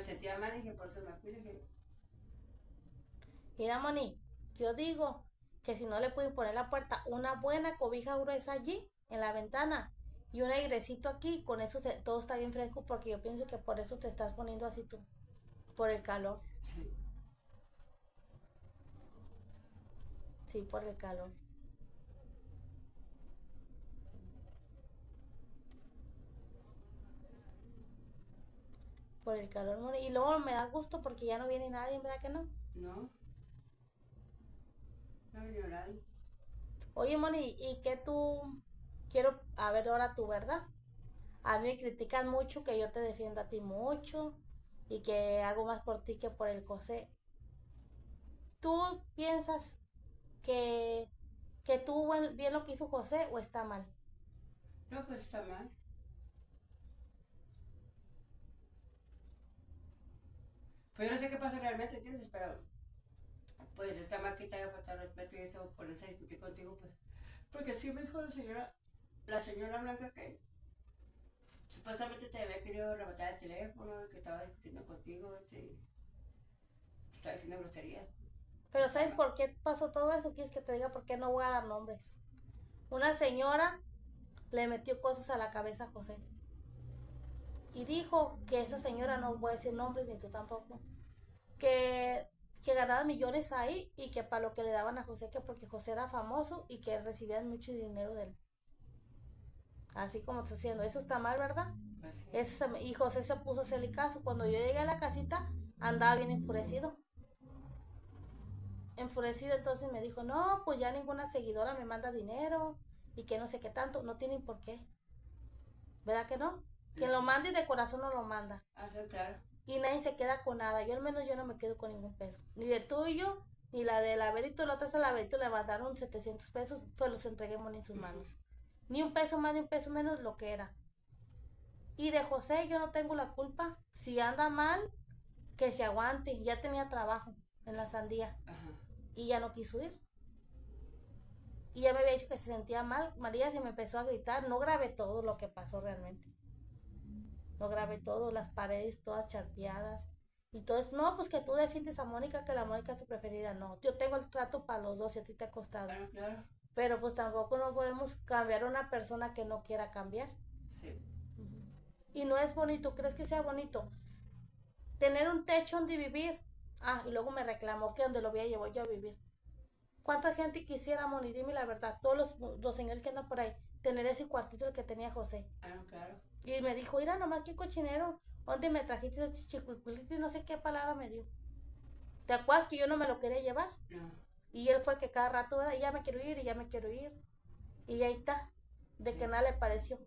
me sentía mal y que por eso me fui. Dije, Mira, Moni, yo digo que si no le pueden poner la puerta una buena cobija gruesa allí, en la ventana, y un airecito aquí, con eso se- todo está bien fresco, porque yo pienso que por eso te estás poniendo así tú, por el calor. sí. Sí, por el calor. Por el calor. Y luego me da gusto porque ya no viene nadie, ¿verdad que no? No. No vino nadie. Oye, Moni, ¿y qué tú? Quiero, a ver ahora tú, ¿verdad? A mí me critican mucho que yo te defiendo a ti mucho y que hago más por ti que por el José. ¿Tú piensas que, que tú bien lo que hizo José o está mal? No, pues está mal. Pues yo no sé qué pasa realmente, ¿entiendes? Pero pues que te haya faltado respeto y eso, ponerse a discutir contigo, pues. Porque sí me dijo la señora, la señora Blanca que supuestamente te había querido arrebatar el teléfono, que estaba discutiendo contigo, te, te estaba diciendo groserías. Pero ¿sabes por qué pasó todo eso? ¿Quieres que te diga por qué no voy a dar nombres? Una señora le metió cosas a la cabeza a José. Y dijo que esa señora, no voy a decir nombres ni tú tampoco, que, que ganaba millones ahí y que para lo que le daban a José, que porque José era famoso y que recibían mucho dinero de él. Así como te diciendo, eso está mal, ¿verdad? Sí. Ese se me- y José se puso a hacerle caso. Cuando yo llegué a la casita, andaba bien enfurecido. Enfurecido, entonces me dijo, no, pues ya ninguna seguidora me manda dinero y que no sé qué tanto, no tienen por qué. ¿Verdad que no? Quien lo mande de corazón no lo manda. Ah, sí, claro. Y nadie se queda con nada. Yo al menos yo no me quedo con ningún peso. Ni de tuyo, ni la del Averito. La otra vez al Averito le mandaron 700 pesos, pues los entregué en sus manos. Ni un peso más, ni un peso menos lo que era. Y de José yo no tengo la culpa. Si anda mal, que se aguante. Ya tenía trabajo en la sandía Ajá. y ya no quiso ir. Y ya me había dicho que se sentía mal. María se me empezó a gritar. No grabé todo lo que pasó realmente. No grabé todo, las paredes todas charpeadas. Y eso. No, pues que tú defiendes a Mónica, que la Mónica es tu preferida. No, yo tengo el trato para los dos y a ti te ha costado. Claro, claro. Pero pues tampoco no podemos cambiar a una persona que no quiera cambiar. Sí. Y no es bonito, ¿crees que sea bonito? Tener un techo donde vivir. Ah, y luego me reclamó que donde lo voy a llevar yo a vivir. ¿Cuánta gente quisiera, Moni? Dime la verdad, todos los, los señores que andan por ahí, tener ese cuartito el que tenía José. Ah, claro. Y me dijo, mira nomás qué cochinero, ¿dónde me trajiste ese chichicuicuilito? Y no sé qué palabra me dio. ¿Te acuerdas que yo no me lo quería llevar? No. Y él fue el que cada rato, "Ay, ya me quiero ir, y ya me quiero ir. Y ahí está, de que nada le pareció.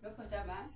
No, pues está mal.